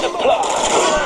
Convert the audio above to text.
The plot.